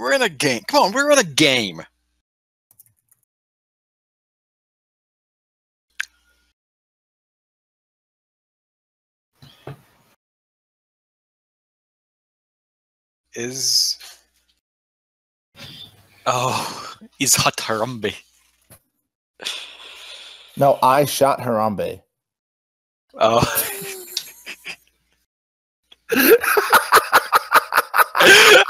We're in a game. Come on, we're in a game. Is oh, is Harambe. No, I shot Harambe. Oh.